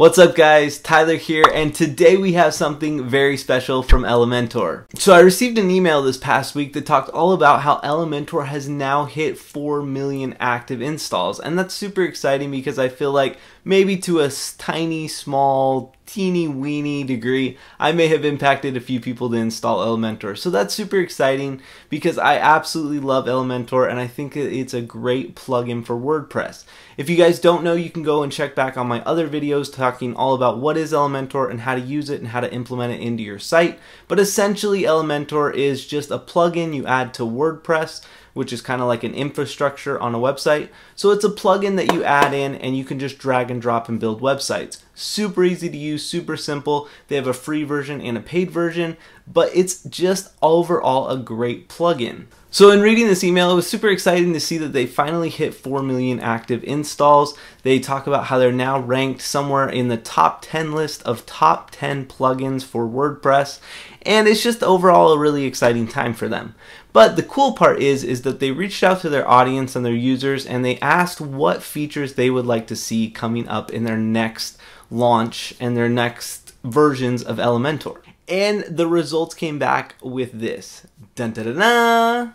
What's up guys, Tyler here, and today we have something very special from Elementor. So I received an email this past week that talked all about how Elementor has now hit 4 million active installs, and that's super exciting because I feel like maybe to a tiny, small, teeny weeny degree, I may have impacted a few people to install Elementor. So that's super exciting because I absolutely love Elementor and I think it's a great plugin for WordPress. If you guys don't know, you can go and check back on my other videos talking all about what is Elementor and how to use it and how to implement it into your site. But essentially, Elementor is just a plugin you add to WordPress which is kind of like an infrastructure on a website. So it's a plugin that you add in and you can just drag and drop and build websites. Super easy to use, super simple. They have a free version and a paid version, but it's just overall a great plugin. So in reading this email, it was super exciting to see that they finally hit 4 million active installs. They talk about how they're now ranked somewhere in the top 10 list of top 10 plugins for WordPress. And it's just overall a really exciting time for them. But the cool part is, is that they reached out to their audience and their users and they asked what features they would like to see coming up in their next launch and their next versions of Elementor. And the results came back with this. Dun.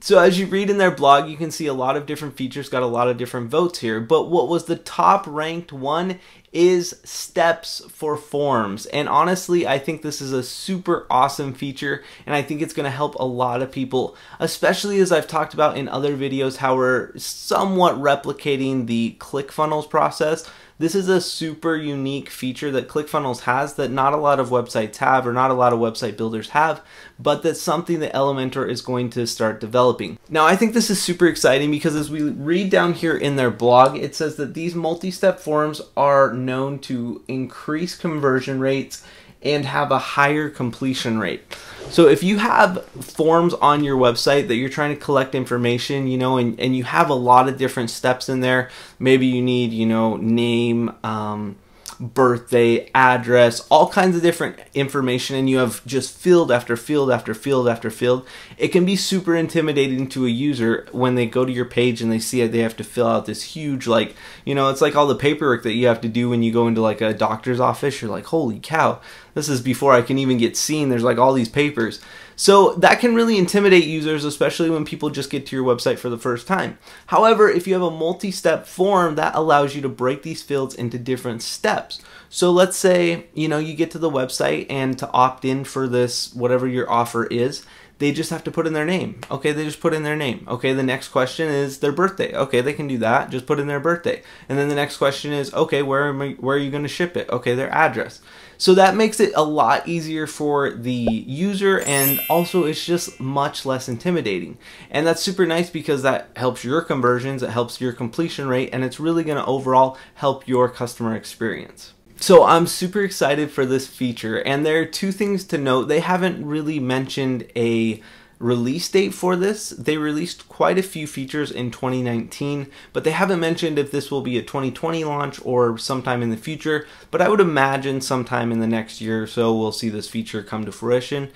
So as you read in their blog, you can see a lot of different features got a lot of different votes here. But what was the top ranked one is steps for forms. And honestly, I think this is a super awesome feature and I think it's going to help a lot of people, especially as I've talked about in other videos how we're somewhat replicating the ClickFunnels process. This is a super unique feature that ClickFunnels has that not a lot of websites have or not a lot of website builders have, but that's something that Elementor is going to start developing. Now, I think this is super exciting because as we read down here in their blog, it says that these multi-step forms are known to increase conversion rates and have a higher completion rate. So if you have forms on your website that you're trying to collect information, you know, and, and you have a lot of different steps in there, maybe you need, you know, name, um, birthday, address, all kinds of different information, and you have just field after field after field after field, it can be super intimidating to a user when they go to your page and they see it, they have to fill out this huge, like, you know, it's like all the paperwork that you have to do when you go into like a doctor's office. You're like, holy cow, this is before I can even get seen. There's like all these papers. So that can really intimidate users, especially when people just get to your website for the first time. However, if you have a multi-step form, that allows you to break these fields into different steps. So let's say, you know, you get to the website and to opt in for this, whatever your offer is, they just have to put in their name. Okay, they just put in their name. Okay, the next question is their birthday. Okay, they can do that. Just put in their birthday. And then the next question is, okay, where am I, where are you going to ship it? Okay, their address. So that makes it a lot easier for the user and also it's just much less intimidating. And that's super nice because that helps your conversions, it helps your completion rate, and it's really going to overall help your customer experience. So I'm super excited for this feature and there are two things to note. They haven't really mentioned a release date for this. They released quite a few features in 2019, but they haven't mentioned if this will be a 2020 launch or sometime in the future, but I would imagine sometime in the next year or so we'll see this feature come to fruition.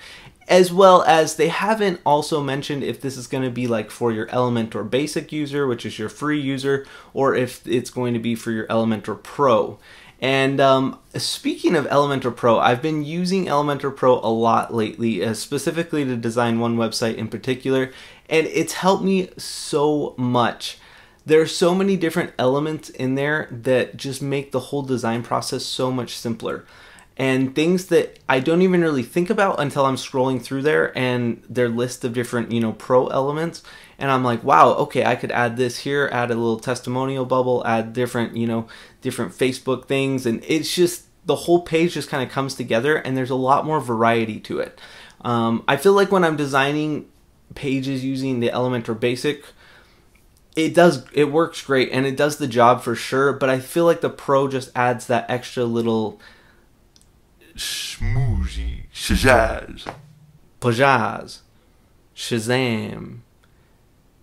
As well as they haven't also mentioned if this is going to be like for your Elementor Basic user, which is your free user, or if it's going to be for your Elementor Pro. And um, speaking of Elementor Pro, I've been using Elementor Pro a lot lately, uh, specifically to design one website in particular, and it's helped me so much. There are so many different elements in there that just make the whole design process so much simpler and things that I don't even really think about until I'm scrolling through there and their list of different, you know, pro elements. And I'm like, wow, okay, I could add this here, add a little testimonial bubble, add different, you know, different Facebook things. And it's just, the whole page just kind of comes together and there's a lot more variety to it. Um, I feel like when I'm designing pages using the Elementor Basic, it does it works great and it does the job for sure but i feel like the pro just adds that extra little Smoozy. Shazaz. Pajaz. Shazam.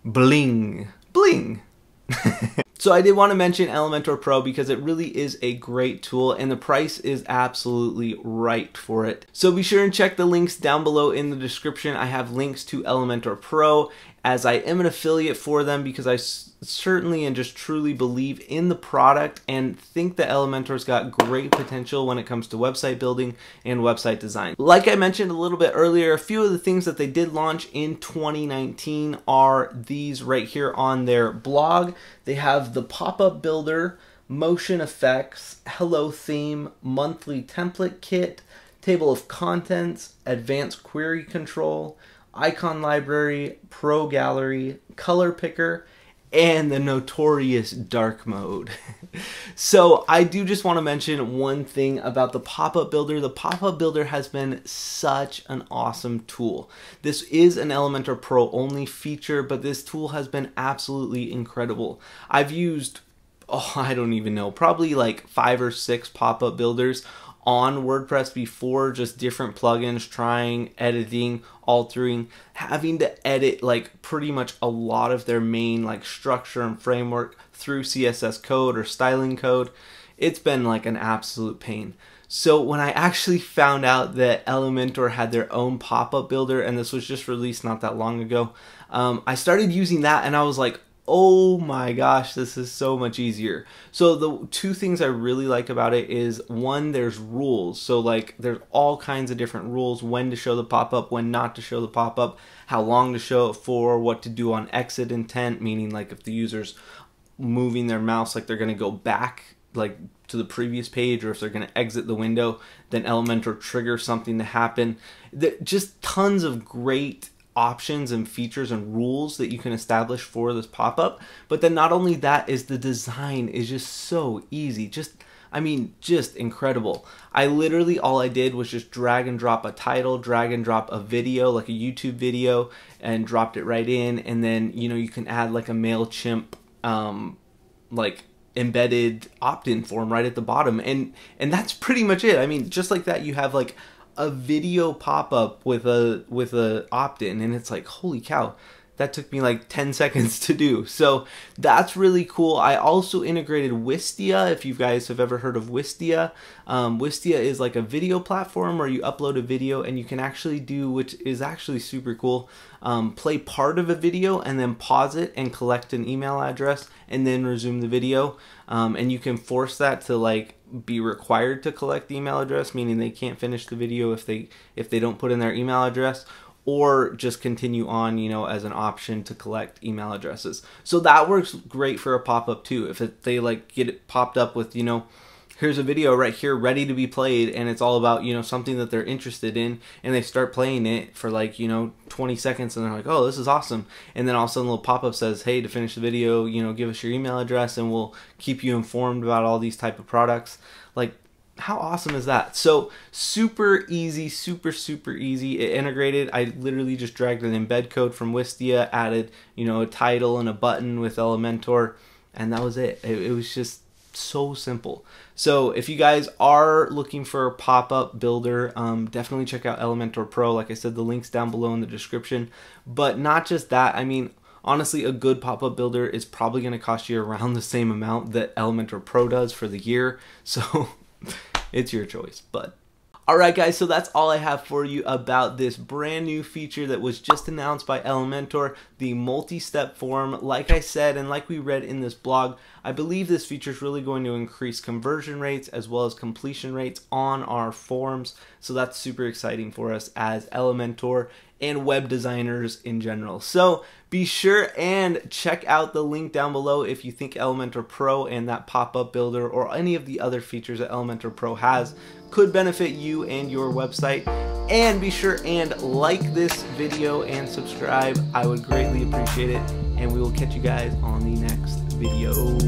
Bling. Bling. so I did want to mention Elementor Pro because it really is a great tool and the price is absolutely right for it. So be sure and check the links down below in the description. I have links to Elementor Pro as I am an affiliate for them because I s- certainly and just truly believe in the product and think that Elementor's got great potential when it comes to website building and website design. Like I mentioned a little bit earlier, a few of the things that they did launch in 2019 are these right here on their blog. They have the pop-up builder, motion effects, hello theme, monthly template kit, table of contents, advanced query control, icon library, pro gallery, color picker, and the notorious dark mode. so I do just want to mention one thing about the pop-up builder. The pop-up builder has been such an awesome tool. This is an Elementor Pro only feature, but this tool has been absolutely incredible. I've used oh, I don't even know, probably like five or six pop-up builders on WordPress before, just different plugins, trying, editing, altering, having to edit like pretty much a lot of their main like structure and framework through CSS code or styling code. It's been like an absolute pain. So when I actually found out that Elementor had their own pop-up builder, and this was just released not that long ago, um, I started using that, and I was like, oh my gosh, this is so much easier. So the two things I really like about it is one, there's rules. So like there's all kinds of different rules when to show the pop-up, when not to show the pop-up, how long to show it for, what to do on exit intent, meaning like if the user's moving their mouse like they're going to go back like to the previous page or if they're going to exit the window, then Elementor triggers something to happen. that Just tons of great options and features and rules that you can establish for this pop-up. But then not only that is the design is just so easy. Just I mean just incredible. I literally all I did was just drag and drop a title drag and drop a video like a YouTube video and dropped it right in. And then you know you can add like a MailChimp um, like embedded opt-in form right at the bottom. And and that's pretty much it. I mean just like that you have like a video pop up with a with a opt in, and it's like holy cow, that took me like 10 seconds to do. So that's really cool. I also integrated Wistia. If you guys have ever heard of Wistia, um, Wistia is like a video platform where you upload a video and you can actually do, which is actually super cool, um, play part of a video and then pause it and collect an email address and then resume the video. Um, and you can force that to like be required to collect the email address, meaning they can't finish the video if they if they don't put in their email address or just continue on, you know, as an option to collect email addresses. So that works great for a pop-up too. If it, they like get it popped up with, you know, here's a video right here ready to be played and it's all about you know something that they're interested in and they start playing it for like you know 20 seconds and they're like oh this is awesome and then all of a sudden a little pop-up says hey to finish the video you know give us your email address and we'll keep you informed about all these type of products like how awesome is that? So super easy, super super easy. It integrated. I literally just dragged an embed code from Wistia, added you know a title and a button with Elementor, and that was it. It, it was just so simple. So if you guys are looking for a pop-up builder, um, definitely check out Elementor Pro. Like I said, the link's down below in the description. But not just that, I mean, honestly, a good pop-up builder is probably going to cost you around the same amount that Elementor Pro does for the year. So it's your choice, but Alright guys, so that's all I have for you about this brand new feature that was just announced by Elementor, the multi-step form. Like I said, and like we read in this blog, I believe this feature is really going to increase conversion rates as well as completion rates on our forms. So that's super exciting for us as Elementor and web designers in general. So be sure and check out the link down below if you think Elementor Pro and that pop-up builder or any of the other features that Elementor Pro has could benefit you and your website. And be sure and like this video and subscribe. I would greatly appreciate it. And we will catch you guys on the next video.